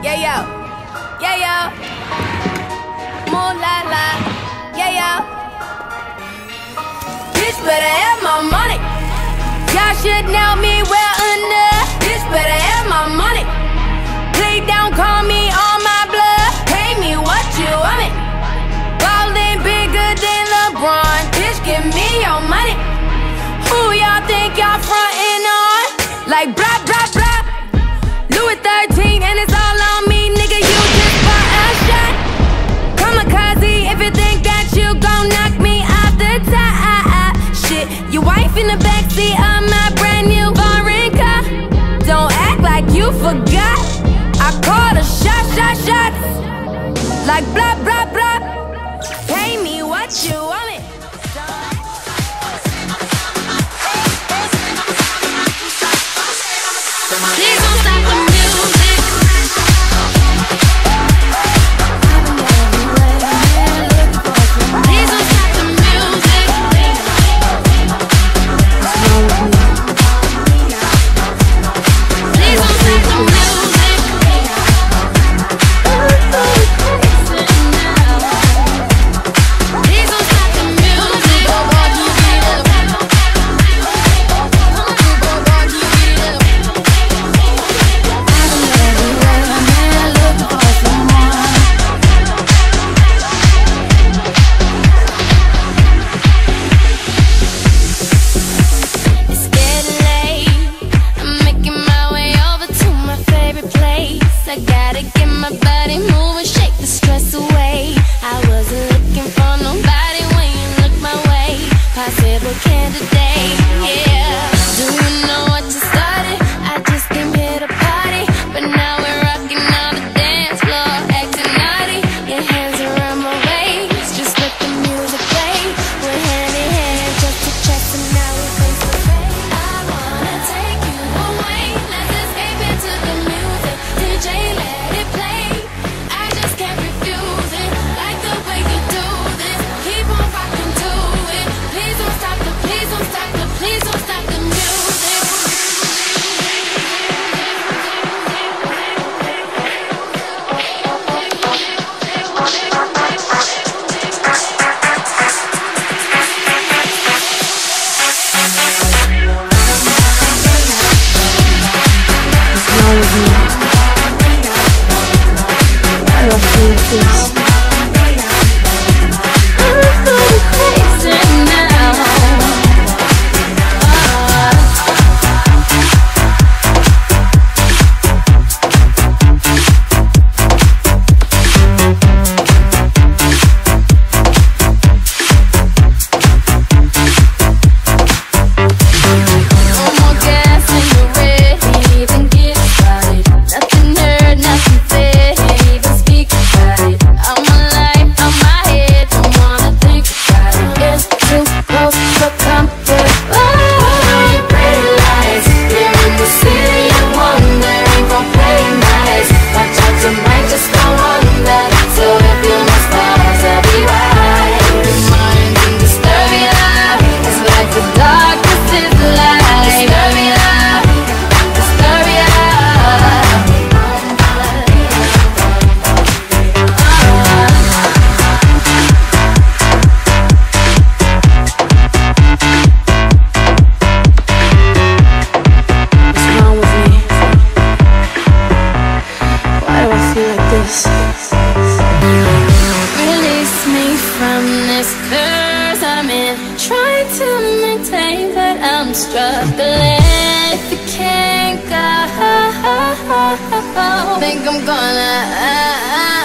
Yeah, yo. Yeah, yo. Moon la la. Yeah, yo. Bitch better have my money. Y'all should know me well enough. Bitch better have my money. Play down, call me. Like blah, blah, blah. Pay me what you want me. trying, trying to maintain that I'm struggling. If you can't go, think I'm gonna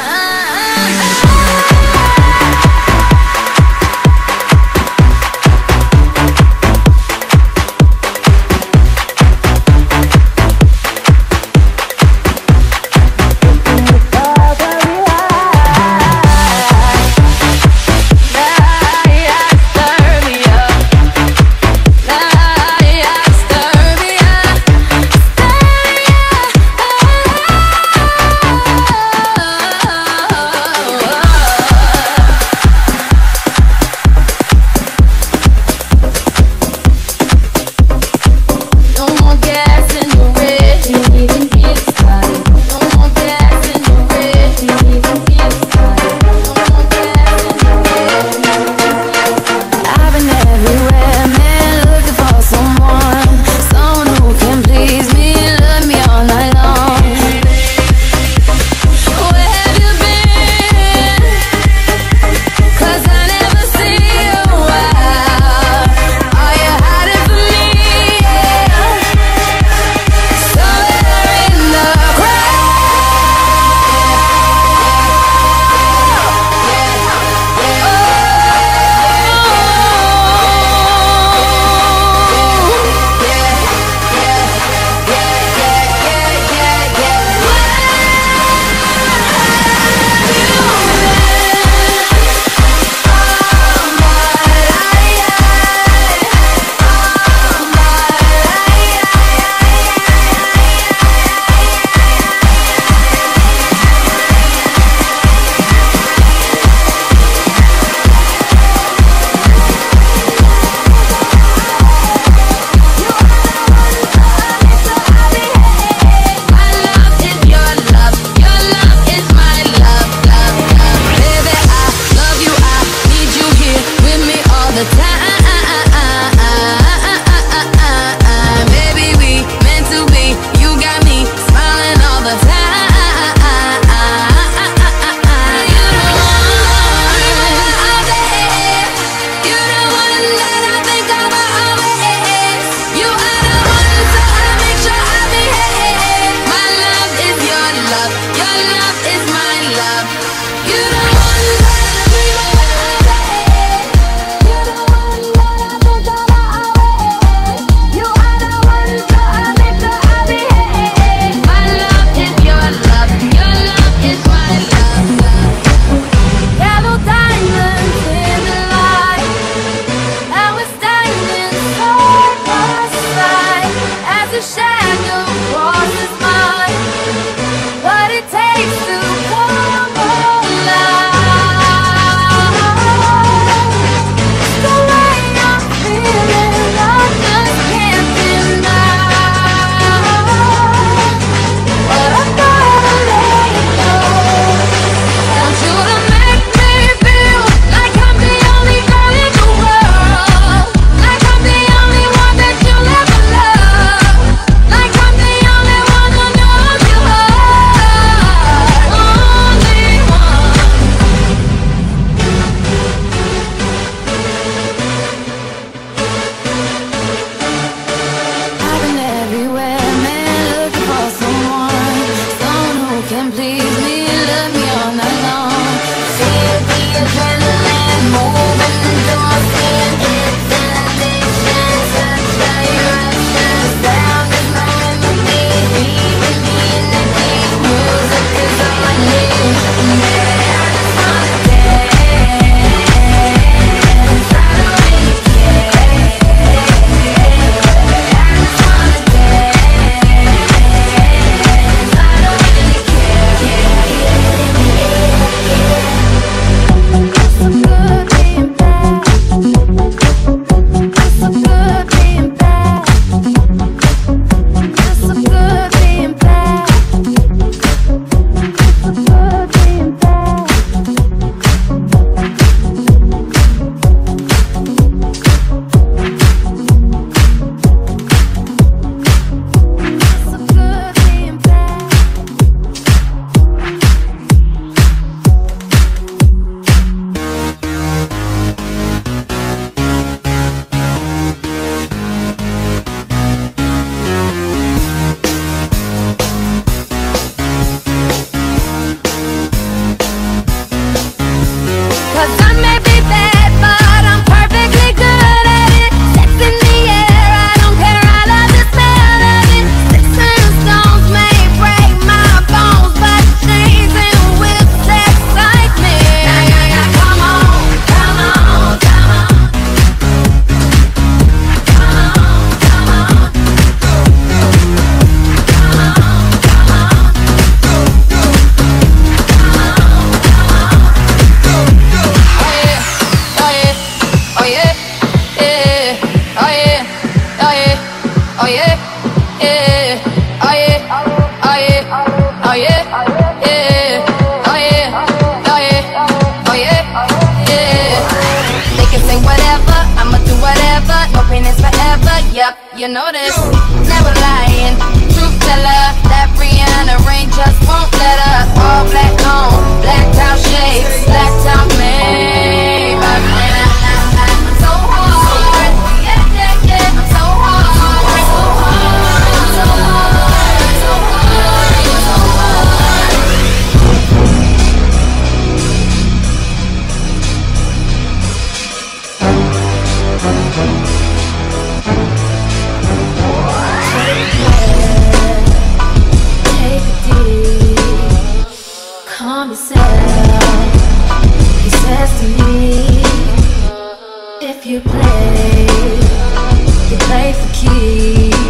Cause I'm. You know this. Never lying, truth teller. That Rihanna rain just won't let up. All black on, black top shades, black top you play, you play for keeps.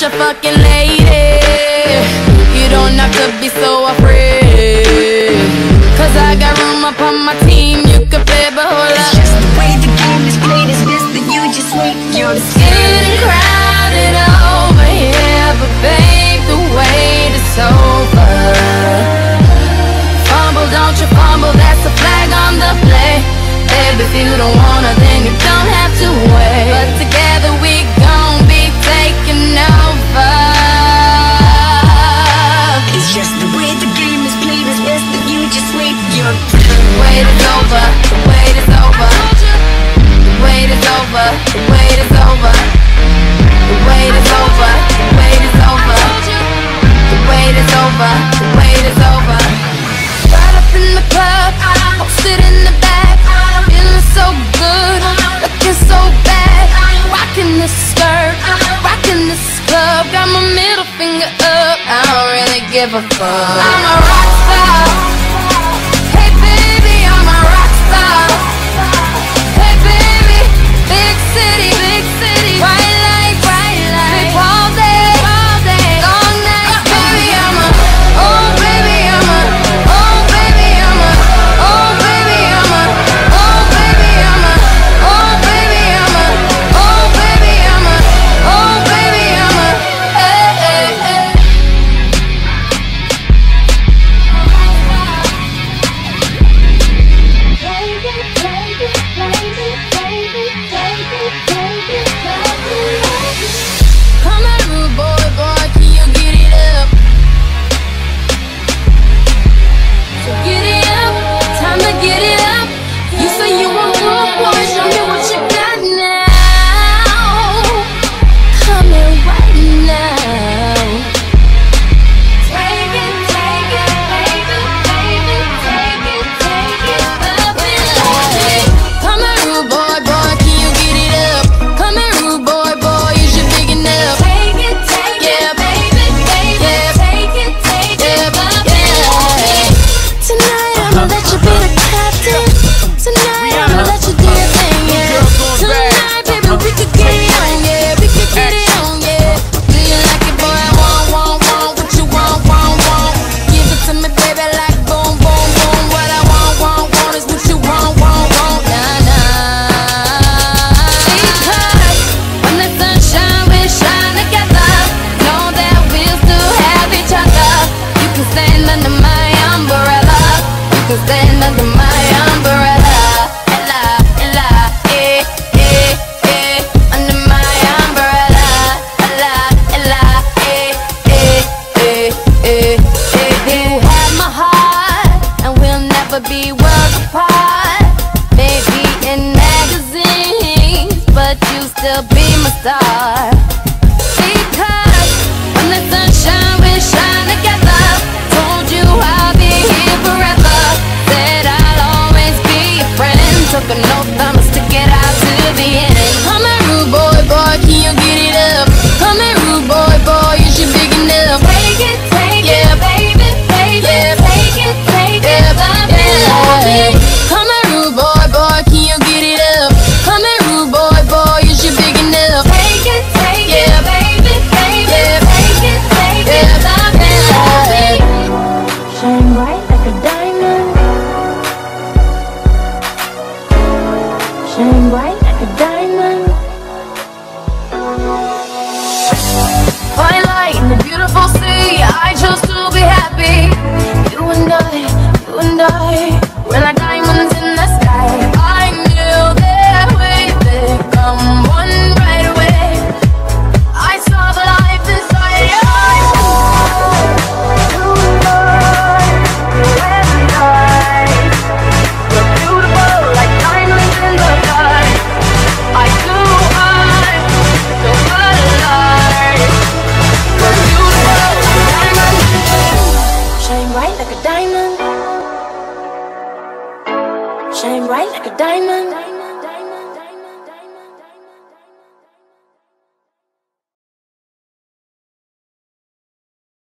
Such a fucking lady. You don't have to be so afraid. Cause I got room upon my team, you can play, but hold It's up. just the way the game is played is this, but you just wait your It's getting crowded over here, but babe, the wait is over. Fumble, don't you fumble, that's a flag on the play. Baby, if you don't wanna, then you don't have to wait. But together Bye.